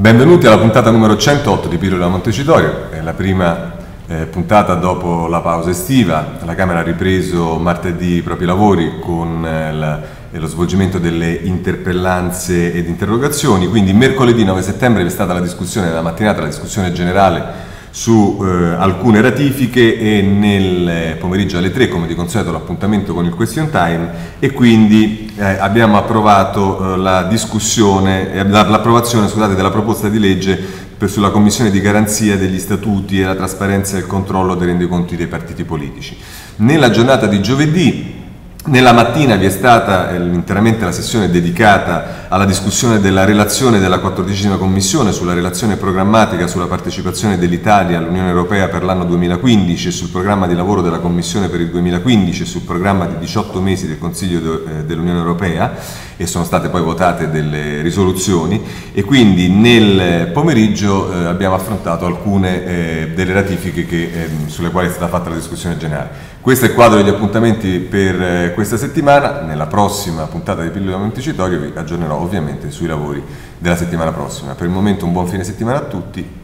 Benvenuti alla puntata numero 108 di Pillola Montecitorio, è la prima eh, puntata dopo la pausa estiva. La Camera ha ripreso martedì i propri lavori con eh, la, lo svolgimento delle interpellanze ed interrogazioni, quindi mercoledì 9 settembre è stata la discussione, nella mattinata la discussione generale su eh, alcune ratifiche e nel pomeriggio alle 3 come di consueto l'appuntamento con il question time e quindi eh, abbiamo approvato eh, la discussione, eh, l'approvazione scusate, della proposta di legge sulla commissione di garanzia degli statuti e la trasparenza e il controllo dei rendiconti dei partiti politici. Nella giornata di giovedì nella mattina vi è stata eh, interamente la sessione dedicata alla discussione della relazione della 14 Commissione sulla relazione programmatica sulla partecipazione dell'Italia all'Unione Europea per l'anno 2015 e sul programma di lavoro della Commissione per il 2015 e sul programma di 18 mesi del Consiglio eh, dell'Unione Europea e sono state poi votate delle risoluzioni e quindi nel pomeriggio eh, abbiamo affrontato alcune eh, delle ratifiche che, eh, sulle quali è stata fatta la discussione generale. Questo è il quadro degli appuntamenti per questa settimana, nella prossima puntata di Pillola Montecitorio vi aggiornerò ovviamente sui lavori della settimana prossima. Per il momento un buon fine settimana a tutti